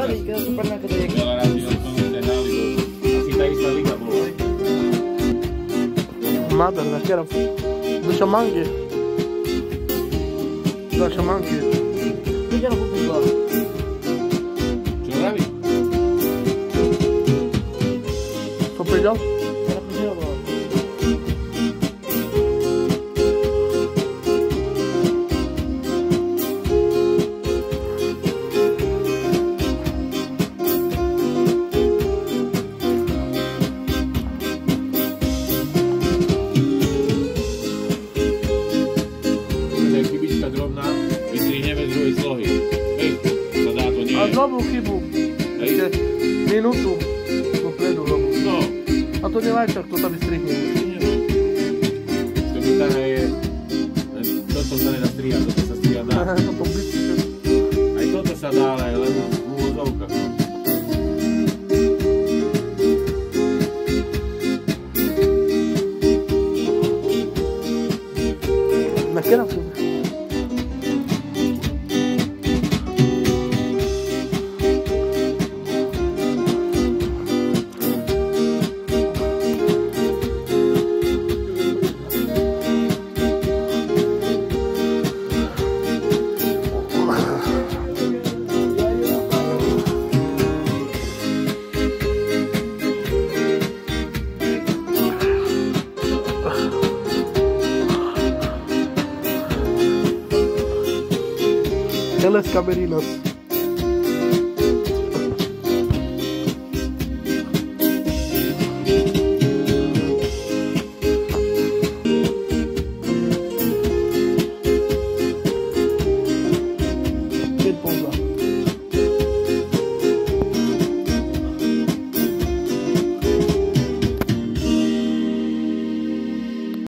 lagi kita pernah ke Dayaki. Madonna, che era un figlio. Dove siamo anche? Dove siamo anche? Dove c'era proprio qua? Ci bravi? Sto per già? Era per già 10 rovná, vystrihneme z druhej slohy. Hej, sa dá to nie. A dobrú chybu. Hej. Ešte minútu dopredu robu. No. A to nevadí, tak to tam vystrihne. To vytáhne je... Toto sa nenastriha, toto sa striha dá. toto blitzíte. Aj toto sa dá, ale len v úvodzovkách. Na qué? Elas camerinas.